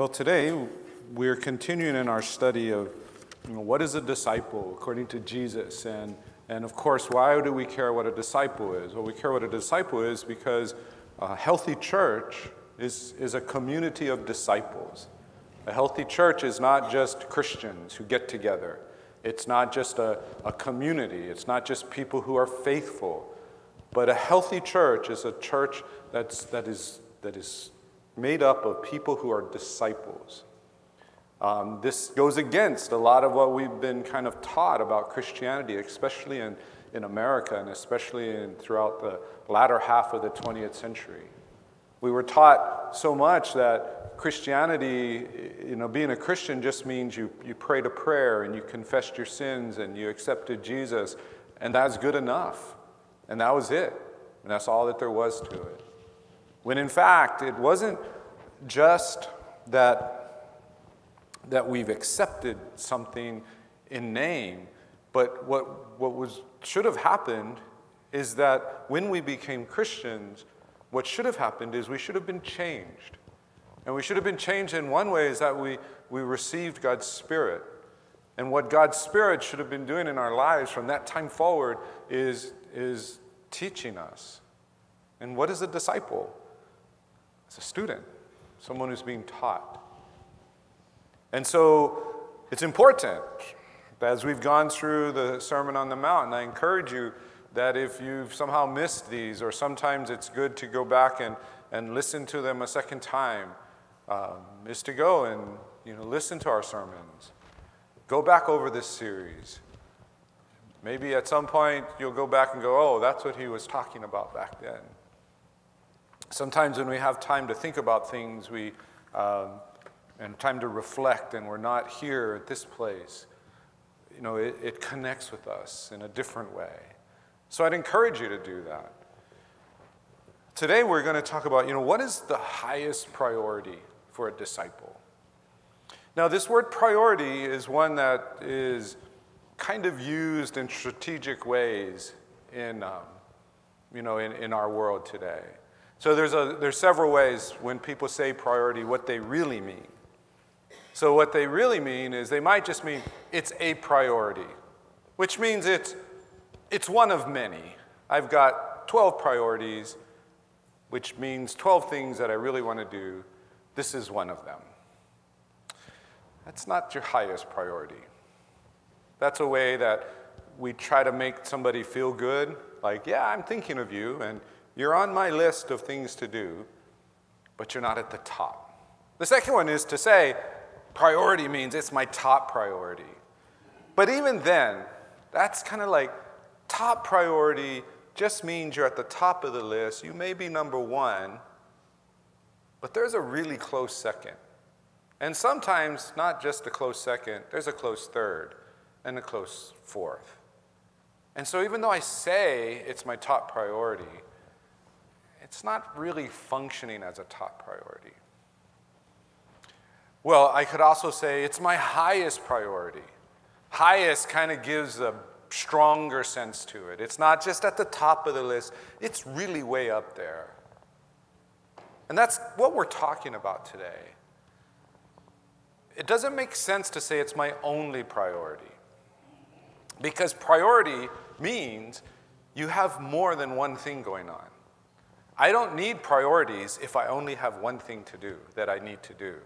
Well, today we're continuing in our study of you know, what is a disciple according to Jesus. And, and of course, why do we care what a disciple is? Well, we care what a disciple is because a healthy church is, is a community of disciples. A healthy church is not just Christians who get together, it's not just a, a community, it's not just people who are faithful. But a healthy church is a church that's, that, is, that is made up of people who are disciples. Um, this goes against a lot of what we've been kind of taught about Christianity, especially in, in America and especially in, throughout the latter half of the 20th century. We were taught so much that Christianity, you know, being a Christian just means you, you prayed a prayer and you confessed your sins and you accepted Jesus, and that's good enough. And that was it. And that's all that there was to it. When in fact, it wasn't just that, that we've accepted something in name, but what, what was, should have happened is that when we became Christians, what should have happened is we should have been changed. And we should have been changed in one way is that we, we received God's Spirit. And what God's Spirit should have been doing in our lives from that time forward is, is teaching us. And what is a disciple? It's a student, someone who's being taught. And so it's important as we've gone through the Sermon on the Mount, and I encourage you that if you've somehow missed these, or sometimes it's good to go back and, and listen to them a second time, um, is to go and you know, listen to our sermons. Go back over this series. Maybe at some point you'll go back and go, oh, that's what he was talking about back then. Sometimes when we have time to think about things, we, um, and time to reflect, and we're not here at this place, you know, it, it connects with us in a different way. So I'd encourage you to do that. Today we're going to talk about, you know, what is the highest priority for a disciple? Now, this word priority is one that is kind of used in strategic ways in, um, you know, in, in our world today. So there's, a, there's several ways when people say priority, what they really mean. So what they really mean is they might just mean it's a priority, which means it's, it's one of many. I've got 12 priorities, which means 12 things that I really want to do. This is one of them. That's not your highest priority. That's a way that we try to make somebody feel good, like, yeah, I'm thinking of you, and you're on my list of things to do, but you're not at the top. The second one is to say, priority means it's my top priority. But even then, that's kind of like top priority just means you're at the top of the list. You may be number one, but there's a really close second. And sometimes, not just a close second, there's a close third and a close fourth. And so, even though I say it's my top priority, it's not really functioning as a top priority. Well, I could also say it's my highest priority. Highest kind of gives a stronger sense to it. It's not just at the top of the list, it's really way up there. And that's what we're talking about today. It doesn't make sense to say it's my only priority. Because priority means you have more than one thing going on. I don't need priorities if I only have one thing to do that I need to do.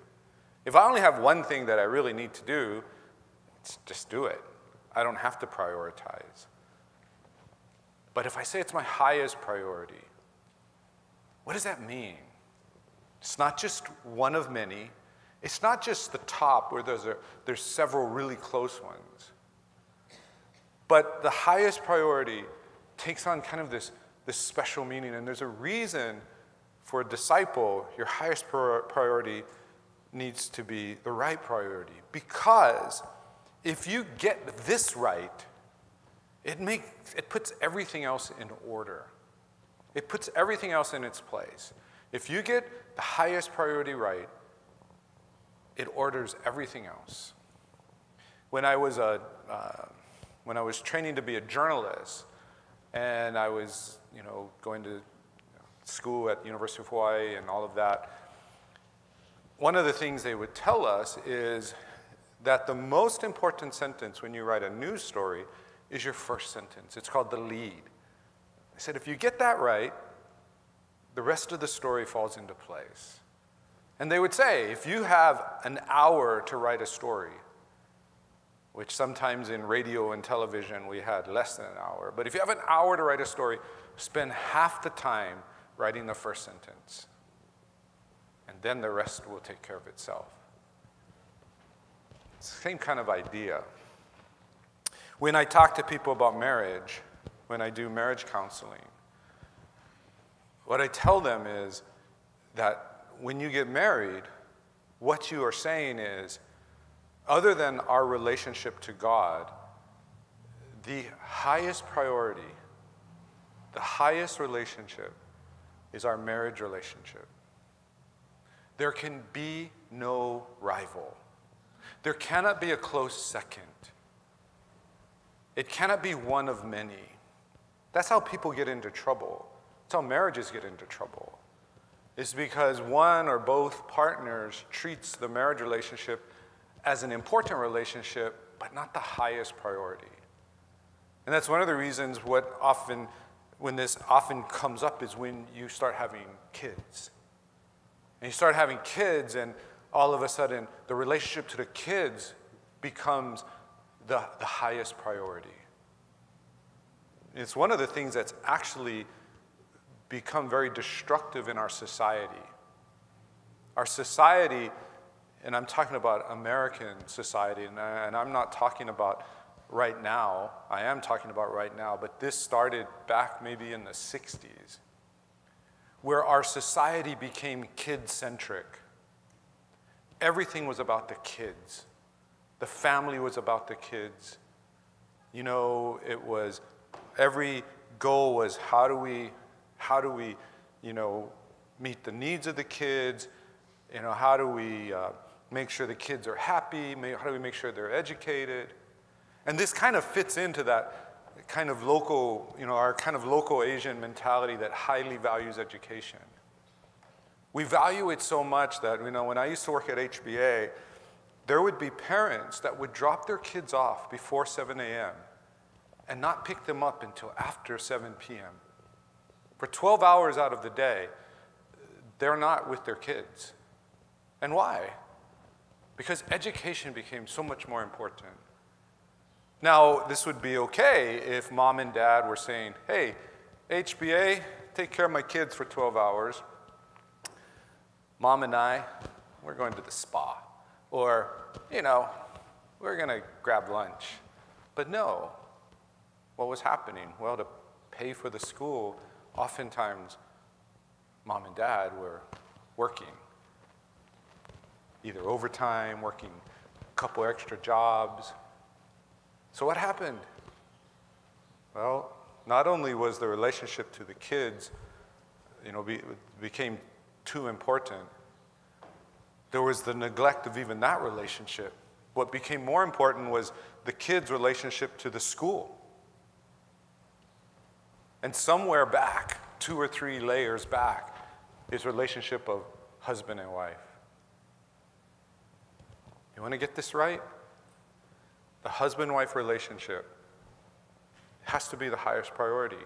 If I only have one thing that I really need to do, just do it. I don't have to prioritize. But if I say it's my highest priority, what does that mean? It's not just one of many. It's not just the top where there's, a, there's several really close ones. But the highest priority takes on kind of this this special meaning. And there's a reason for a disciple, your highest priority needs to be the right priority. Because if you get this right, it, makes, it puts everything else in order. It puts everything else in its place. If you get the highest priority right, it orders everything else. When I was, a, uh, when I was training to be a journalist, and I was, you know, going to school at the University of Hawaii and all of that. one of the things they would tell us is that the most important sentence when you write a news story is your first sentence. It's called the lead. I said, if you get that right, the rest of the story falls into place. And they would say, if you have an hour to write a story, which sometimes in radio and television we had less than an hour, but if you have an hour to write a story, spend half the time writing the first sentence. And then the rest will take care of itself. Same kind of idea. When I talk to people about marriage, when I do marriage counseling, what I tell them is that when you get married, what you are saying is, other than our relationship to God, the highest priority, the highest relationship is our marriage relationship. There can be no rival. There cannot be a close second. It cannot be one of many. That's how people get into trouble. That's how marriages get into trouble. It's because one or both partners treats the marriage relationship as an important relationship, but not the highest priority. And that's one of the reasons what often, when this often comes up, is when you start having kids. And you start having kids, and all of a sudden, the relationship to the kids becomes the, the highest priority. It's one of the things that's actually become very destructive in our society. Our society, and I'm talking about American society, and, and I'm not talking about right now, I am talking about right now, but this started back maybe in the 60s, where our society became kid centric. Everything was about the kids. The family was about the kids. You know, it was every goal was how do we, how do we, you know, meet the needs of the kids? You know, how do we uh, make sure the kids are happy? How do we make sure they're educated? And this kind of fits into that kind of local, you know, our kind of local Asian mentality that highly values education. We value it so much that, you know, when I used to work at HBA, there would be parents that would drop their kids off before 7 a.m and not pick them up until after 7 p.m. For 12 hours out of the day, they're not with their kids. And why? Because education became so much more important. Now, this would be okay if mom and dad were saying, hey, HBA, take care of my kids for 12 hours. Mom and I, we're going to the spa. Or, you know, we're going to grab lunch. But no, what was happening? Well, to pay for the school, oftentimes mom and dad were working, either overtime, working a couple extra jobs. So, what happened? Well, not only was the relationship to the kids, you know, be, became too important, there was the neglect of even that relationship. What became more important was the kids' relationship to the school. And somewhere back, two or three layers back, is relationship of husband and wife. You want to get this right? The husband wife relationship has to be the highest priority.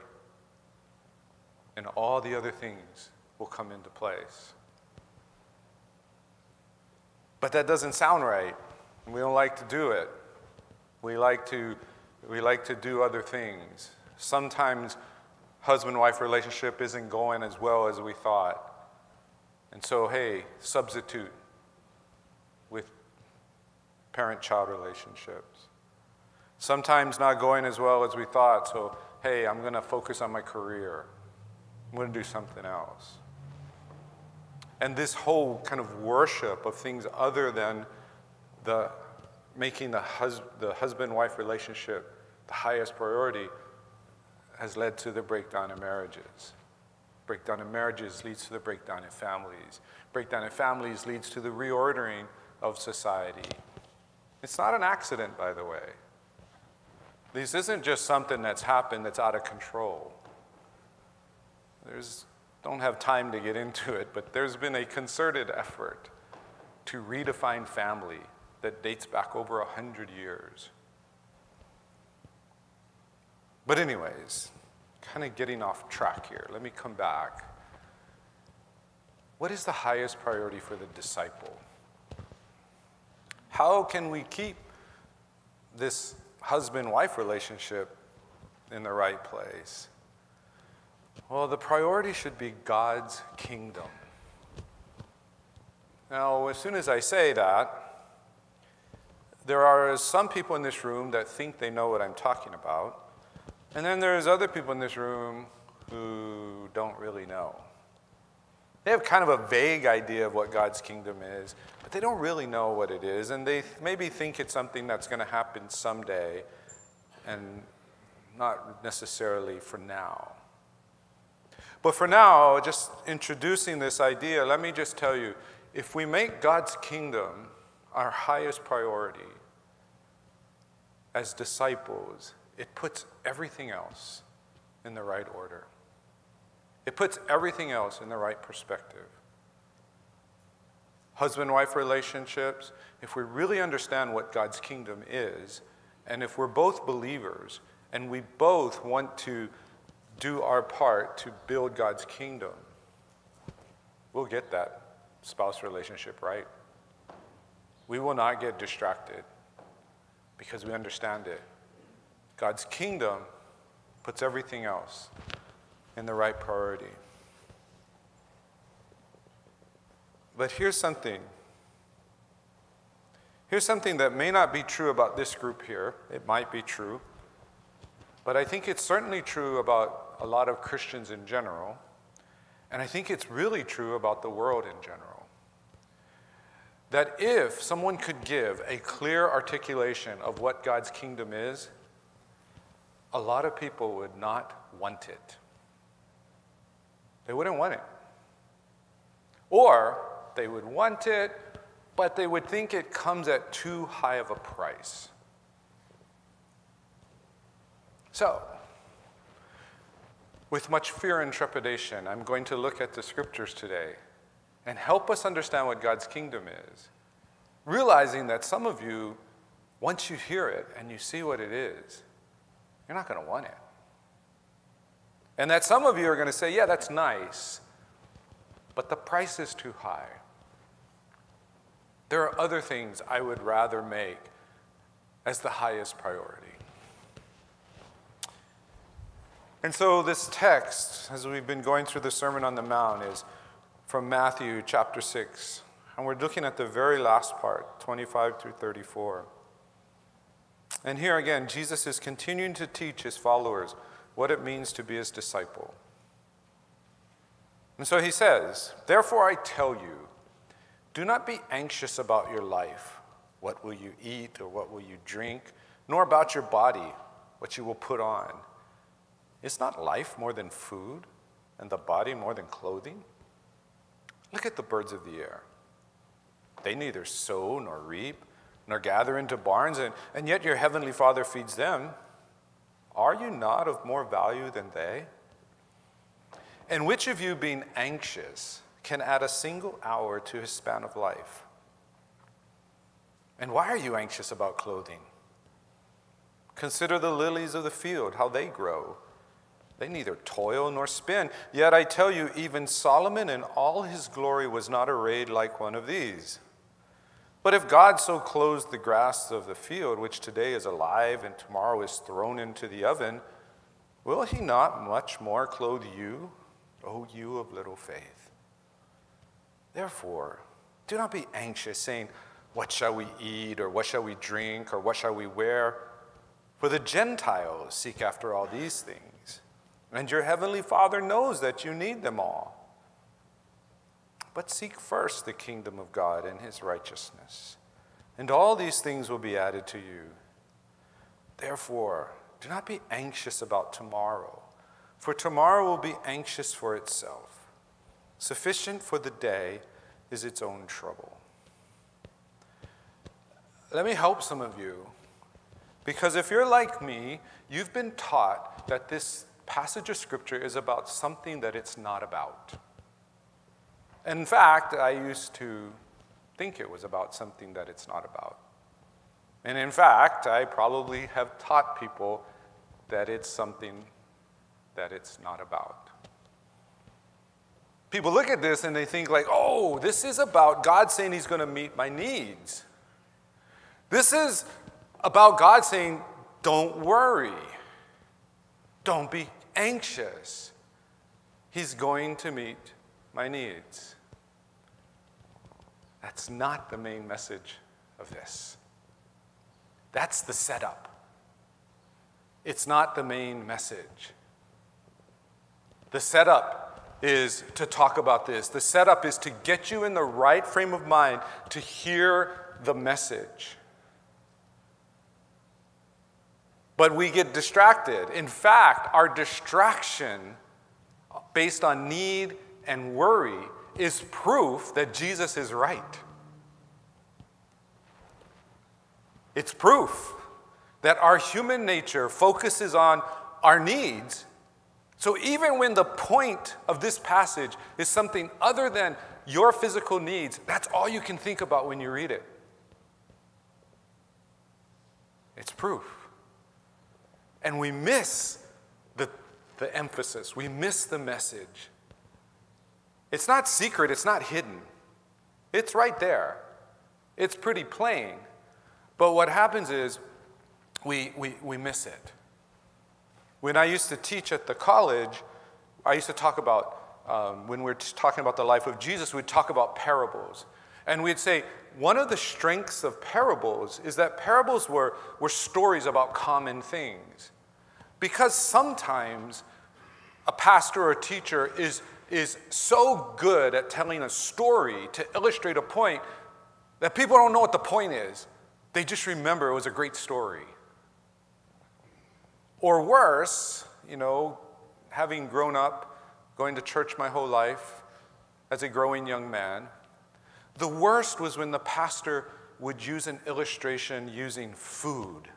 And all the other things will come into place. But that doesn't sound right. We don't like to do it. We like to, we like to do other things. Sometimes husband wife relationship isn't going as well as we thought. And so, hey, substitute parent child relationships. Sometimes not going as well as we thought, so, hey, I'm going to focus on my career. I'm going to do something else. And this whole kind of worship of things other than the making the, hus- the husband wife relationship the highest priority has led to the breakdown in marriages. Breakdown in marriages leads to the breakdown in families. Breakdown in families leads to the reordering of society. It's not an accident, by the way. This isn't just something that's happened that's out of control. There's, don't have time to get into it, but there's been a concerted effort to redefine family that dates back over a hundred years. But, anyways, kind of getting off track here. Let me come back. What is the highest priority for the disciple? How can we keep this husband wife relationship in the right place? Well, the priority should be God's kingdom. Now, as soon as I say that, there are some people in this room that think they know what I'm talking about, and then there's other people in this room who don't really know. They have kind of a vague idea of what God's kingdom is, but they don't really know what it is, and they maybe think it's something that's going to happen someday and not necessarily for now. But for now, just introducing this idea, let me just tell you if we make God's kingdom our highest priority as disciples, it puts everything else in the right order. It puts everything else in the right perspective. Husband wife relationships, if we really understand what God's kingdom is, and if we're both believers and we both want to do our part to build God's kingdom, we'll get that spouse relationship right. We will not get distracted because we understand it. God's kingdom puts everything else in the right priority. But here's something. Here's something that may not be true about this group here. It might be true. But I think it's certainly true about a lot of Christians in general. And I think it's really true about the world in general. That if someone could give a clear articulation of what God's kingdom is, a lot of people would not want it. They wouldn't want it. Or they would want it, but they would think it comes at too high of a price. So, with much fear and trepidation, I'm going to look at the scriptures today and help us understand what God's kingdom is, realizing that some of you, once you hear it and you see what it is, you're not going to want it. And that some of you are going to say, yeah, that's nice, but the price is too high. There are other things I would rather make as the highest priority. And so, this text, as we've been going through the Sermon on the Mount, is from Matthew chapter 6. And we're looking at the very last part, 25 through 34. And here again, Jesus is continuing to teach his followers what it means to be his disciple. And so he says, Therefore I tell you, do not be anxious about your life. What will you eat or what will you drink? Nor about your body, what you will put on. Is not life more than food, and the body more than clothing? Look at the birds of the air. They neither sow nor reap, nor gather into barns, and, and yet your heavenly Father feeds them. Are you not of more value than they? And which of you, being anxious, can add a single hour to his span of life? And why are you anxious about clothing? Consider the lilies of the field, how they grow. They neither toil nor spin. Yet I tell you, even Solomon in all his glory was not arrayed like one of these. But if God so clothes the grass of the field, which today is alive and tomorrow is thrown into the oven, will he not much more clothe you, O you of little faith? Therefore, do not be anxious, saying, What shall we eat, or what shall we drink, or what shall we wear? For the Gentiles seek after all these things and your heavenly Father knows that you need them all. But seek first the kingdom of God and his righteousness, and all these things will be added to you. Therefore, do not be anxious about tomorrow, for tomorrow will be anxious for itself. Sufficient for the day is its own trouble. Let me help some of you, because if you're like me, you've been taught that this passage of Scripture is about something that it's not about. In fact, I used to think it was about something that it's not about. And in fact, I probably have taught people that it's something that it's not about. People look at this and they think, like, oh, this is about God saying He's going to meet my needs. This is about God saying, don't worry, don't be anxious. He's going to meet my needs. That's not the main message of this. That's the setup. It's not the main message. The setup is to talk about this. The setup is to get you in the right frame of mind to hear the message. But we get distracted. In fact, our distraction based on need and worry is proof that Jesus is right. It's proof that our human nature focuses on our needs. So even when the point of this passage is something other than your physical needs, that's all you can think about when you read it. It's proof. And we miss the, the emphasis, we miss the message. It's not secret, it's not hidden. It's right there. It's pretty plain. But what happens is we, we, we miss it. When I used to teach at the college, I used to talk about, um, when we are talking about the life of Jesus, we'd talk about parables. And we'd say, one of the strengths of parables is that parables were, were stories about common things. Because sometimes a pastor or teacher is, is so good at telling a story to illustrate a point that people don't know what the point is. They just remember it was a great story. Or worse, you know, having grown up, going to church my whole life as a growing young man, the worst was when the pastor would use an illustration using food.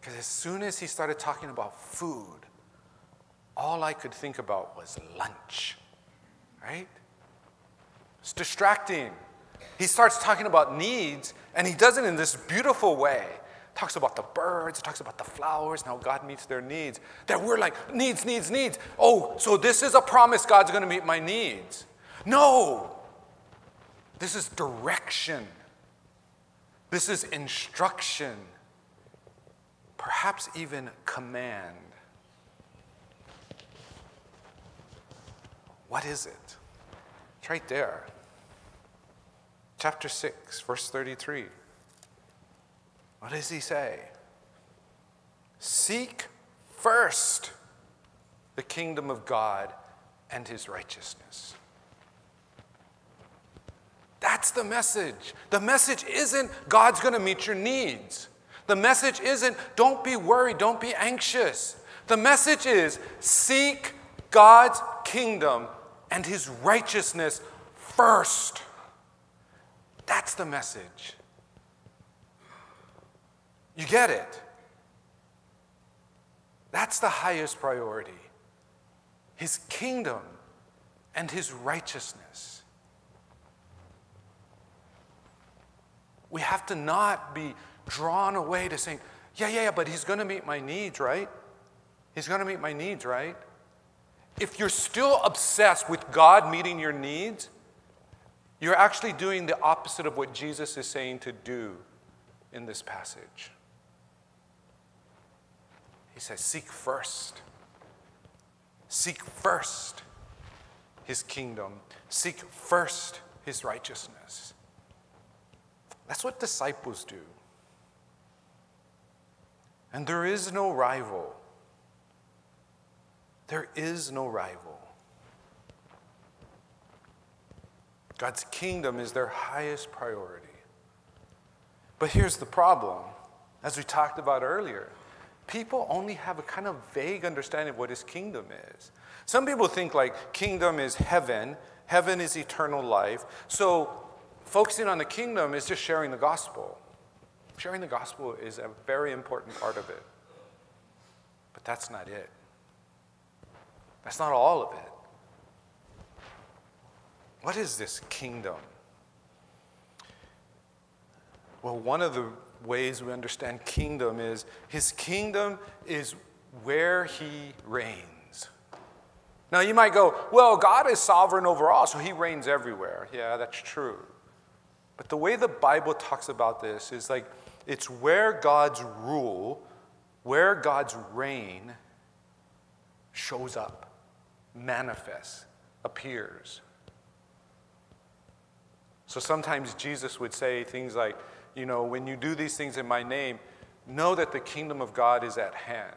Because as soon as he started talking about food, all I could think about was lunch, right? It's distracting. He starts talking about needs, and he does it in this beautiful way. Talks about the birds, talks about the flowers, and how God meets their needs. That we're like, needs, needs, needs. Oh, so this is a promise God's gonna meet my needs. No, this is direction, this is instruction, perhaps even command. What is it? It's right there chapter 6, verse 33. What does he say? Seek first the kingdom of God and his righteousness. That's the message. The message isn't God's going to meet your needs. The message isn't don't be worried, don't be anxious. The message is seek God's kingdom and his righteousness first. That's the message. You get it? That's the highest priority His kingdom and His righteousness. We have to not be drawn away to saying, yeah, yeah, yeah, but He's going to meet my needs, right? He's going to meet my needs, right? If you're still obsessed with God meeting your needs, you're actually doing the opposite of what Jesus is saying to do in this passage. He says, Seek first. Seek first his kingdom. Seek first his righteousness. That's what disciples do. And there is no rival. There is no rival. God's kingdom is their highest priority. But here's the problem, as we talked about earlier people only have a kind of vague understanding of what his kingdom is. Some people think like kingdom is heaven, heaven is eternal life. So focusing on the kingdom is just sharing the gospel. Sharing the gospel is a very important part of it. But that's not it. That's not all of it. What is this kingdom? Well, one of the ways we understand kingdom is his kingdom is where he reigns. Now, you might go, well, God is sovereign over all, so he reigns everywhere. Yeah, that's true. But the way the Bible talks about this is like it's where God's rule, where God's reign shows up, manifests, appears. So sometimes Jesus would say things like, you know, when you do these things in my name, know that the kingdom of God is at hand.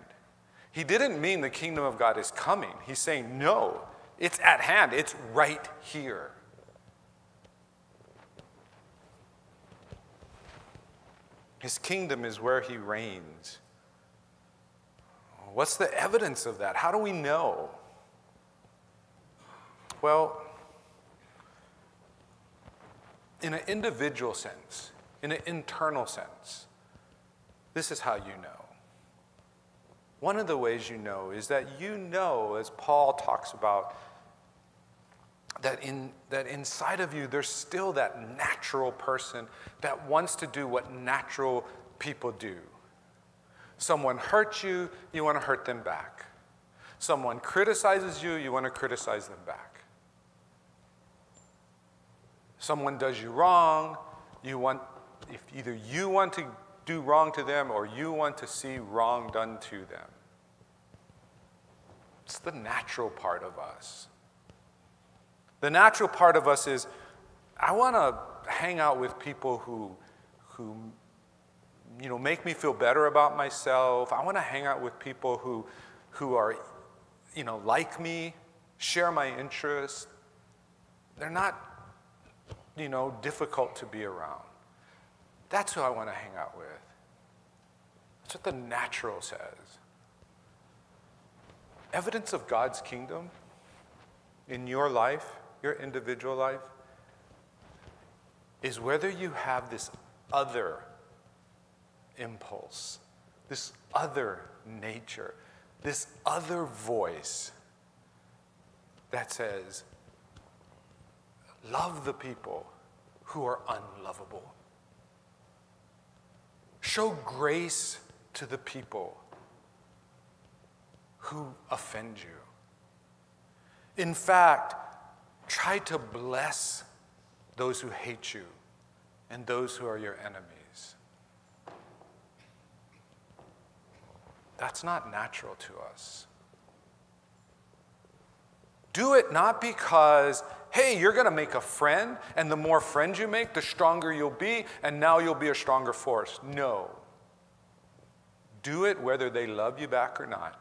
He didn't mean the kingdom of God is coming. He's saying, no, it's at hand, it's right here. His kingdom is where he reigns. What's the evidence of that? How do we know? Well, in an individual sense, in an internal sense, this is how you know. One of the ways you know is that you know, as Paul talks about, that, in, that inside of you there's still that natural person that wants to do what natural people do. Someone hurts you, you want to hurt them back. Someone criticizes you, you want to criticize them back. Someone does you wrong, you want, if either you want to do wrong to them or you want to see wrong done to them. It's the natural part of us. The natural part of us is I want to hang out with people who, who you know, make me feel better about myself. I want to hang out with people who, who are, you know, like me, share my interests. They're not, you know, difficult to be around. That's who I want to hang out with. That's what the natural says. Evidence of God's kingdom in your life, your individual life, is whether you have this other impulse, this other nature, this other voice that says, Love the people who are unlovable. Show grace to the people who offend you. In fact, try to bless those who hate you and those who are your enemies. That's not natural to us. Do it not because, hey, you're going to make a friend, and the more friends you make, the stronger you'll be, and now you'll be a stronger force. No. Do it whether they love you back or not.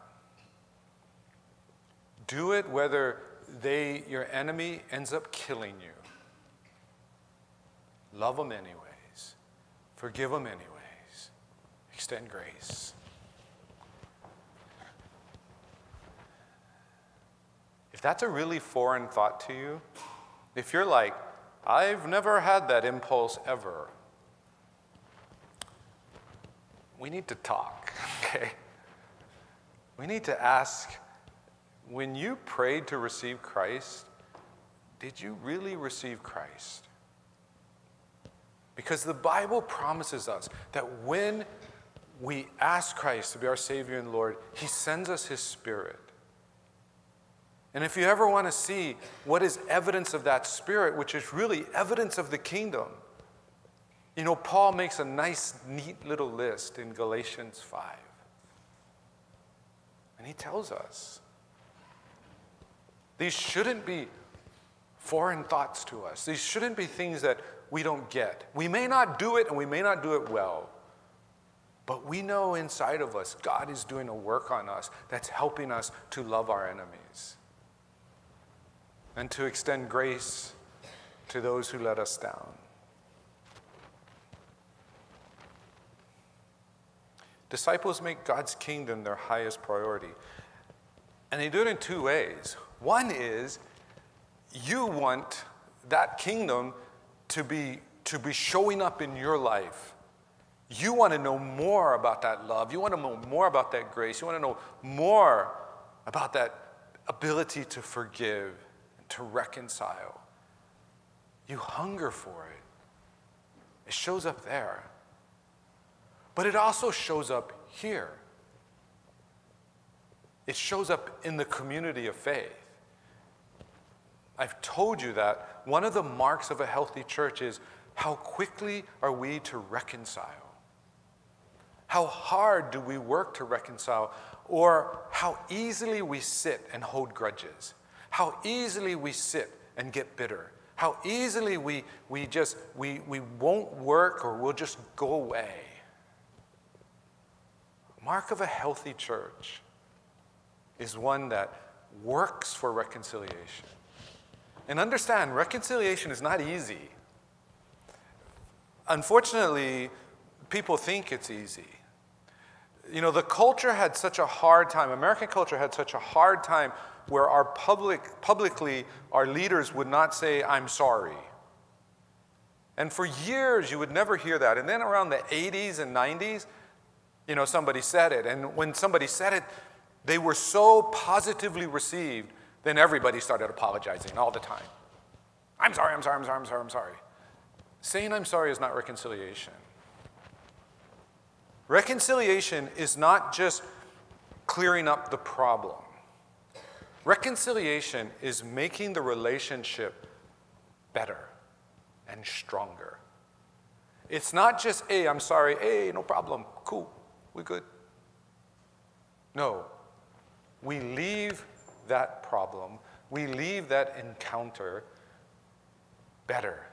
Do it whether they, your enemy ends up killing you. Love them anyways. Forgive them anyways. Extend grace. If that's a really foreign thought to you, if you're like, I've never had that impulse ever, we need to talk, okay? We need to ask when you prayed to receive Christ, did you really receive Christ? Because the Bible promises us that when we ask Christ to be our Savior and Lord, He sends us His Spirit. And if you ever want to see what is evidence of that Spirit, which is really evidence of the kingdom, you know, Paul makes a nice, neat little list in Galatians 5. And he tells us these shouldn't be foreign thoughts to us. These shouldn't be things that we don't get. We may not do it and we may not do it well, but we know inside of us God is doing a work on us that's helping us to love our enemies and to extend grace to those who let us down. Disciples make God's kingdom their highest priority. And they do it in two ways. One is you want that kingdom to be, to be showing up in your life. You want to know more about that love. You want to know more about that grace. You want to know more about that ability to forgive, to reconcile. You hunger for it. It shows up there. But it also shows up here. It shows up in the community of faith. I've told you that one of the marks of a healthy church is how quickly are we to reconcile? How hard do we work to reconcile? Or how easily we sit and hold grudges? How easily we sit and get bitter? How easily we, we just, we, we won't work or we'll just go away. Mark of a healthy church is one that works for reconciliation. And understand, reconciliation is not easy. Unfortunately, people think it's easy. You know, the culture had such a hard time, American culture had such a hard time where our public, publicly, our leaders would not say, I'm sorry. And for years, you would never hear that. And then around the 80s and 90s, you know, somebody said it. And when somebody said it, they were so positively received, then everybody started apologizing all the time. I'm sorry, I'm sorry, I'm sorry, I'm sorry, I'm sorry. Saying I'm sorry is not reconciliation. Reconciliation is not just clearing up the problem. Reconciliation is making the relationship better and stronger. It's not just, hey, I'm sorry, hey, no problem, cool, we good. No, we leave that problem, we leave that encounter better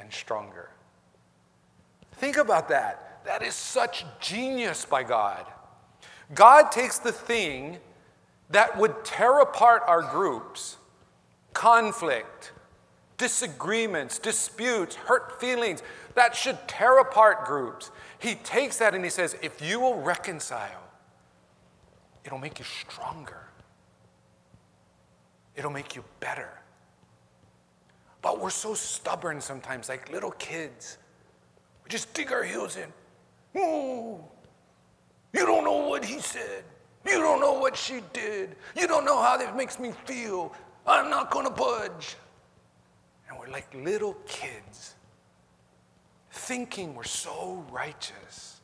and stronger. Think about that. That is such genius by God. God takes the thing that would tear apart our groups conflict, disagreements, disputes, hurt feelings that should tear apart groups. He takes that and he says, if you will reconcile, it'll make you stronger, it'll make you better. But we're so stubborn sometimes, like little kids. We just dig our heels in. You don't know what he said. You don't know what she did. You don't know how that makes me feel. I'm not going to budge. And we're like little kids thinking we're so righteous.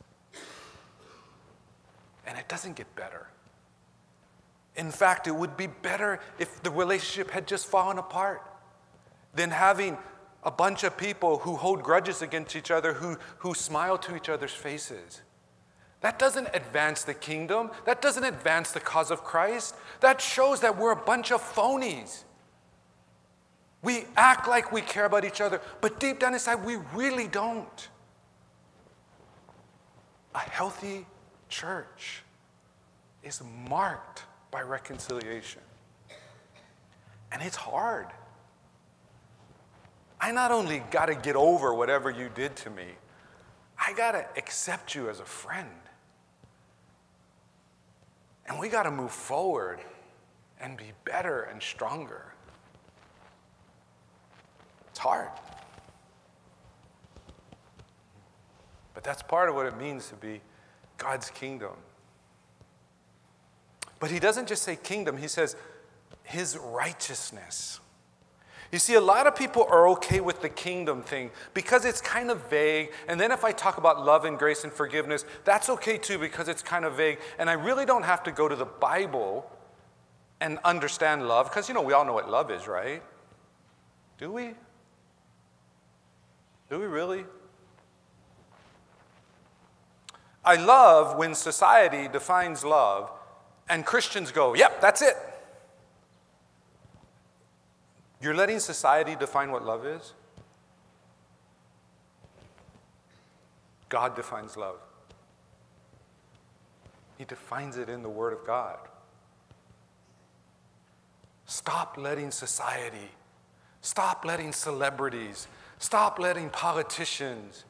And it doesn't get better. In fact, it would be better if the relationship had just fallen apart than having a bunch of people who hold grudges against each other, who, who smile to each other's faces. That doesn't advance the kingdom. That doesn't advance the cause of Christ. That shows that we're a bunch of phonies. We act like we care about each other, but deep down inside, we really don't. A healthy church is marked by reconciliation. And it's hard. I not only got to get over whatever you did to me, I got to accept you as a friend. And we got to move forward and be better and stronger. It's hard. But that's part of what it means to be God's kingdom. But he doesn't just say kingdom, he says his righteousness. You see, a lot of people are okay with the kingdom thing because it's kind of vague. And then if I talk about love and grace and forgiveness, that's okay too because it's kind of vague. And I really don't have to go to the Bible and understand love because, you know, we all know what love is, right? Do we? Do we really? I love when society defines love and Christians go, yep, that's it. You're letting society define what love is? God defines love. He defines it in the Word of God. Stop letting society, stop letting celebrities, stop letting politicians,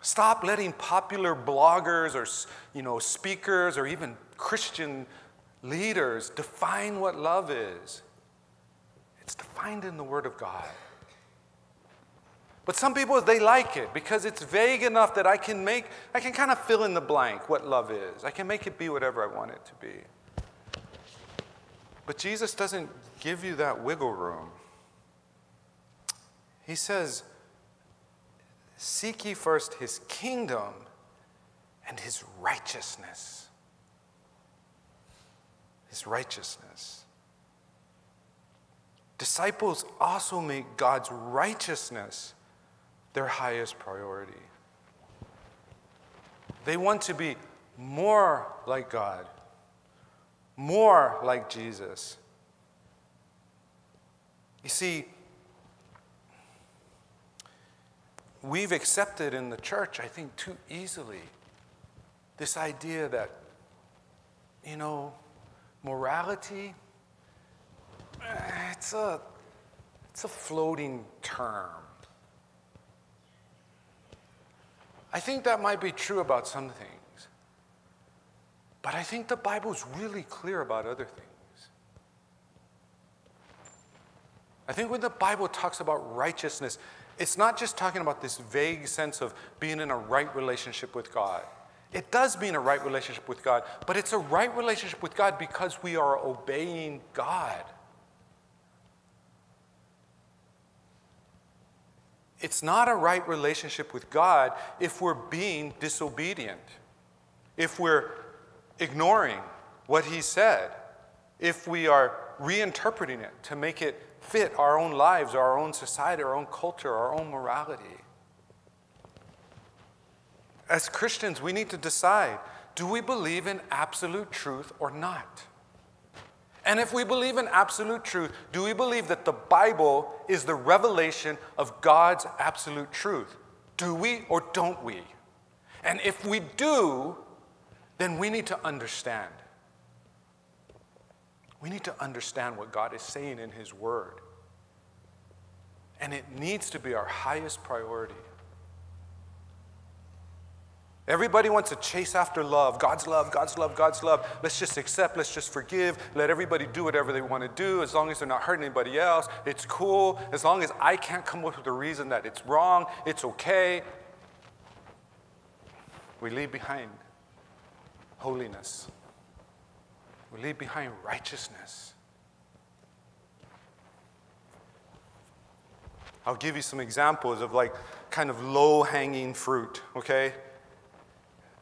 stop letting popular bloggers or you know, speakers or even Christian leaders define what love is. It's defined in the Word of God. But some people, they like it because it's vague enough that I can make, I can kind of fill in the blank what love is. I can make it be whatever I want it to be. But Jesus doesn't give you that wiggle room. He says, Seek ye first his kingdom, and his righteousness. His righteousness. Disciples also make God's righteousness their highest priority. They want to be more like God, more like Jesus. You see, we've accepted in the church, I think, too easily this idea that, you know, morality, it's a, it's a floating term. I think that might be true about some things. But I think the Bible is really clear about other things. I think when the Bible talks about righteousness, it's not just talking about this vague sense of being in a right relationship with God. It does mean a right relationship with God, but it's a right relationship with God because we are obeying God. It's not a right relationship with God if we're being disobedient, if we're ignoring what He said, if we are reinterpreting it to make it fit our own lives, our own society, our own culture, our own morality. As Christians, we need to decide do we believe in absolute truth or not? And if we believe in absolute truth, do we believe that the Bible is the revelation of God's absolute truth? Do we or don't we? And if we do, then we need to understand. We need to understand what God is saying in His Word. And it needs to be our highest priority. Everybody wants to chase after love God's love, God's love, God's love. Let's just accept, let's just forgive, let everybody do whatever they want to do as long as they're not hurting anybody else. It's cool. As long as I can't come up with a reason that it's wrong, it's okay. We leave behind holiness. We leave behind righteousness. I'll give you some examples of like kind of low hanging fruit, okay?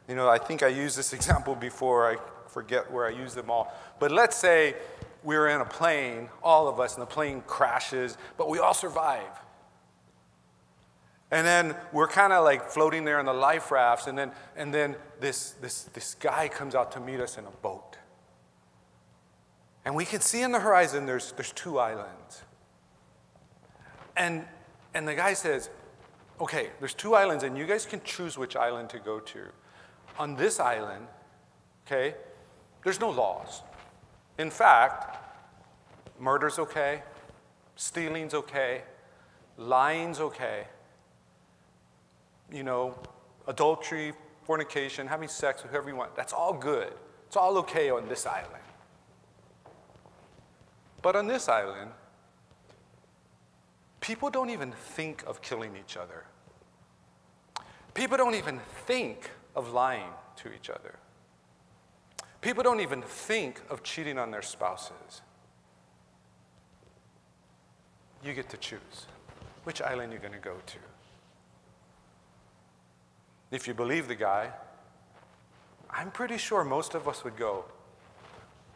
You know, I think I used this example before. I forget where I used them all. But let's say we're in a plane, all of us, and the plane crashes, but we all survive. And then we're kind of like floating there in the life rafts, and then, and then this, this, this guy comes out to meet us in a boat. And we can see in the horizon there's, there's two islands. And, and the guy says, okay, there's two islands, and you guys can choose which island to go to. On this island, okay, there's no laws. In fact, murder's okay, stealing's okay, lying's okay, you know, adultery, fornication, having sex with whoever you want, that's all good. It's all okay on this island. But on this island, people don't even think of killing each other. People don't even think of lying to each other. People don't even think of cheating on their spouses. You get to choose which island you're going to go to. If you believe the guy, I'm pretty sure most of us would go,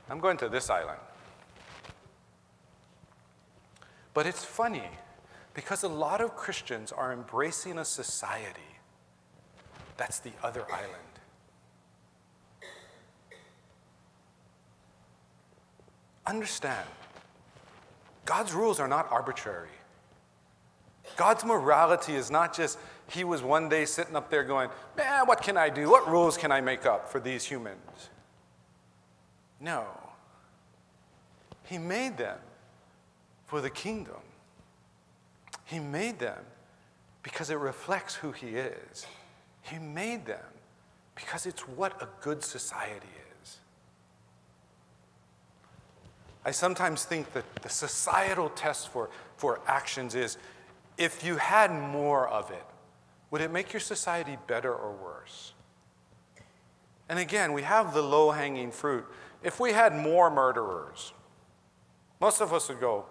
I'm going to this island. But it's funny because a lot of Christians are embracing a society that's the other island. Understand, God's rules are not arbitrary. God's morality is not just he was one day sitting up there going, Man, what can I do? What rules can I make up for these humans? No. He made them for the kingdom. He made them because it reflects who He is. He made them because it's what a good society is. I sometimes think that the societal test for, for actions is if you had more of it, would it make your society better or worse? And again, we have the low hanging fruit. If we had more murderers, most of us would go,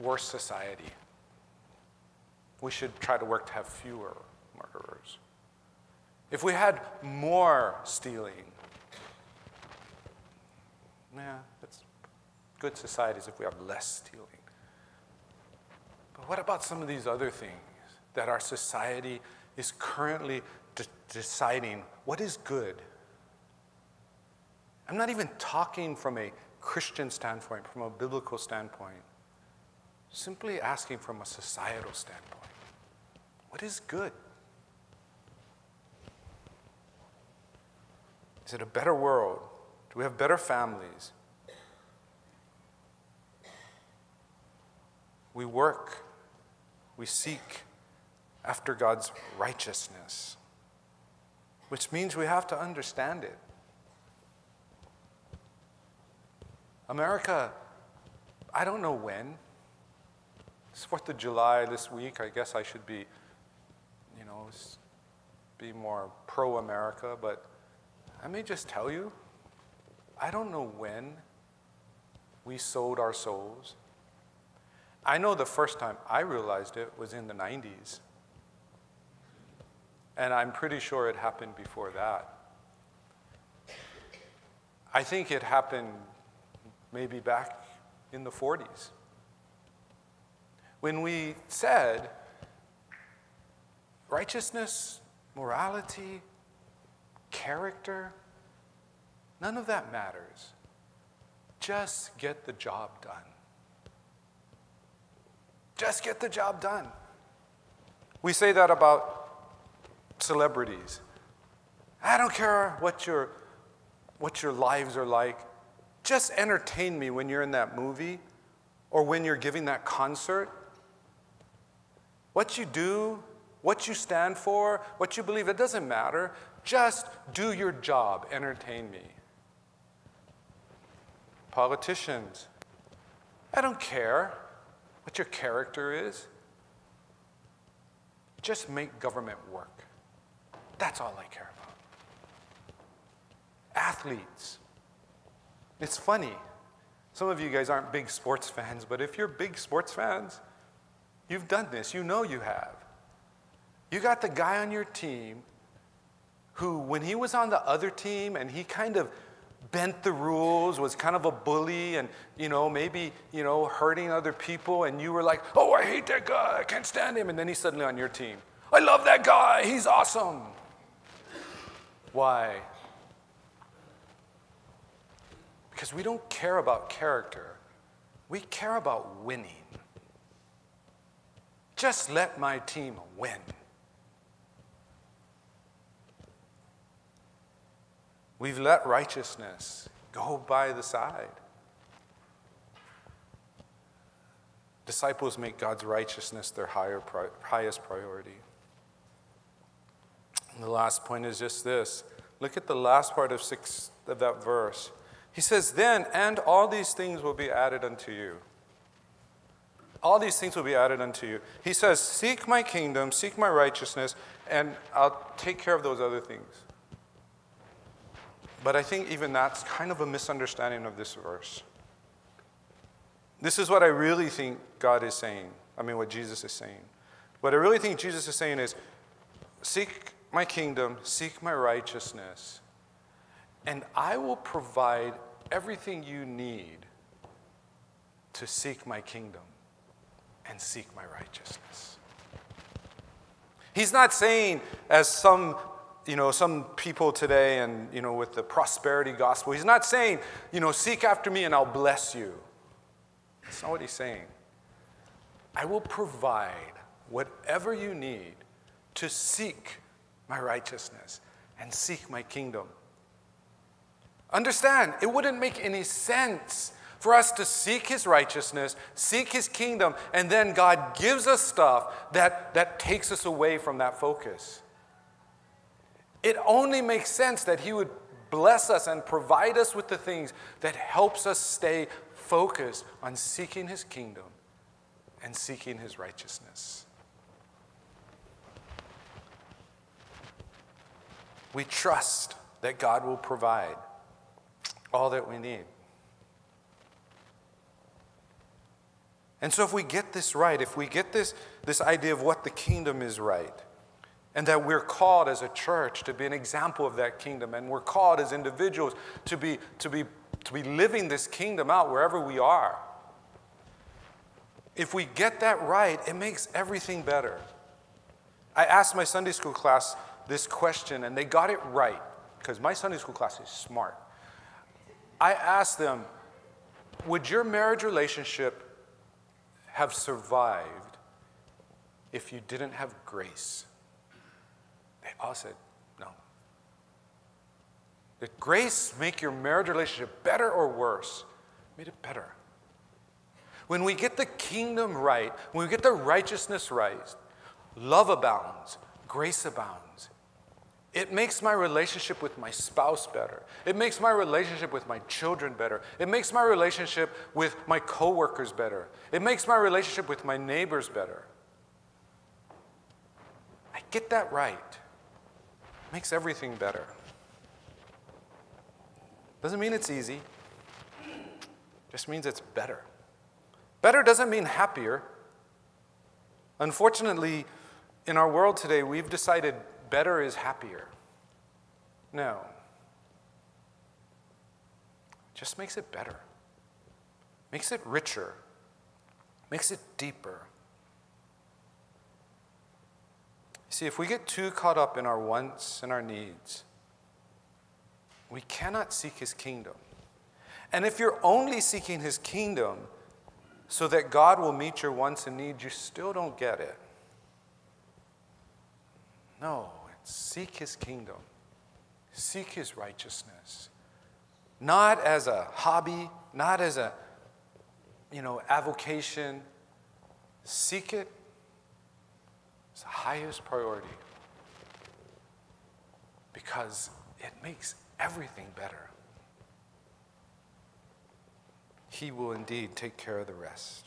worse society. We should try to work to have fewer murderers. if we had more stealing, yeah, that's good societies if we have less stealing. But what about some of these other things that our society is currently de- deciding what is good? I'm not even talking from a Christian standpoint, from a biblical standpoint, simply asking from a societal standpoint. What is good? Is it a better world? Do we have better families? We work, we seek after God's righteousness, which means we have to understand it. America, I don't know when. It's 4th of July this week. I guess I should be, you know, be more pro America, but I may just tell you, I don't know when we sold our souls. I know the first time I realized it was in the 90s. And I'm pretty sure it happened before that. I think it happened maybe back in the 40s. When we said righteousness, morality, character, none of that matters. Just get the job done. Just get the job done. We say that about celebrities. I don't care what your, what your lives are like. Just entertain me when you're in that movie or when you're giving that concert. What you do, what you stand for, what you believe, it doesn't matter. Just do your job, entertain me. Politicians, I don't care what your character is. Just make government work. That's all I care about. Athletes, it's funny. Some of you guys aren't big sports fans, but if you're big sports fans, you've done this. You know you have. You got the guy on your team who, when he was on the other team and he kind of bent the rules, was kind of a bully and, you know, maybe, you know, hurting other people, and you were like, oh, I hate that guy, I can't stand him. And then he's suddenly on your team. I love that guy, he's awesome. Why? Because we don't care about character, we care about winning. Just let my team win. We've let righteousness go by the side. Disciples make God's righteousness their higher, highest priority. And the last point is just this. Look at the last part of, six, of that verse. He says, Then, and all these things will be added unto you. All these things will be added unto you. He says, Seek my kingdom, seek my righteousness, and I'll take care of those other things. But I think even that's kind of a misunderstanding of this verse. This is what I really think God is saying. I mean, what Jesus is saying. What I really think Jesus is saying is seek my kingdom, seek my righteousness, and I will provide everything you need to seek my kingdom and seek my righteousness. He's not saying, as some, you know, some people today and, you know, with the prosperity gospel, he's not saying, you know, seek after me and I'll bless you. That's not what he's saying. I will provide whatever you need to seek my righteousness and seek my kingdom. Understand, it wouldn't make any sense for us to seek his righteousness, seek his kingdom, and then God gives us stuff that, that takes us away from that focus. It only makes sense that he would bless us and provide us with the things that helps us stay focused on seeking his kingdom and seeking his righteousness. We trust that God will provide all that we need. And so, if we get this right, if we get this, this idea of what the kingdom is right, And that we're called as a church to be an example of that kingdom. And we're called as individuals to be, to be, to be living this kingdom out wherever we are. If we get that right, it makes everything better. I asked my Sunday school class this question, and they got it right because my Sunday school class is smart. I asked them, Would your marriage relationship have survived if you didn't have grace? They all said, No. Did grace make your marriage relationship better or worse? Made it better. When we get the kingdom right, when we get the righteousness right, love abounds, grace abounds. It makes my relationship with my spouse better. It makes my relationship with my children better. It makes my relationship with my coworkers better. It makes my relationship with my neighbors better. I get that right. Makes everything better. Doesn't mean it's easy. Just means it's better. Better doesn't mean happier. Unfortunately, in our world today, we've decided better is happier. No. Just makes it better, makes it richer, makes it deeper. See, if we get too caught up in our wants and our needs, we cannot seek his kingdom. And if you're only seeking his kingdom, so that God will meet your wants and needs, you still don't get it. No, seek his kingdom, seek his righteousness. Not as a hobby, not as a you know, avocation. Seek it as the highest priority because it makes everything better. He will indeed take care of the rest.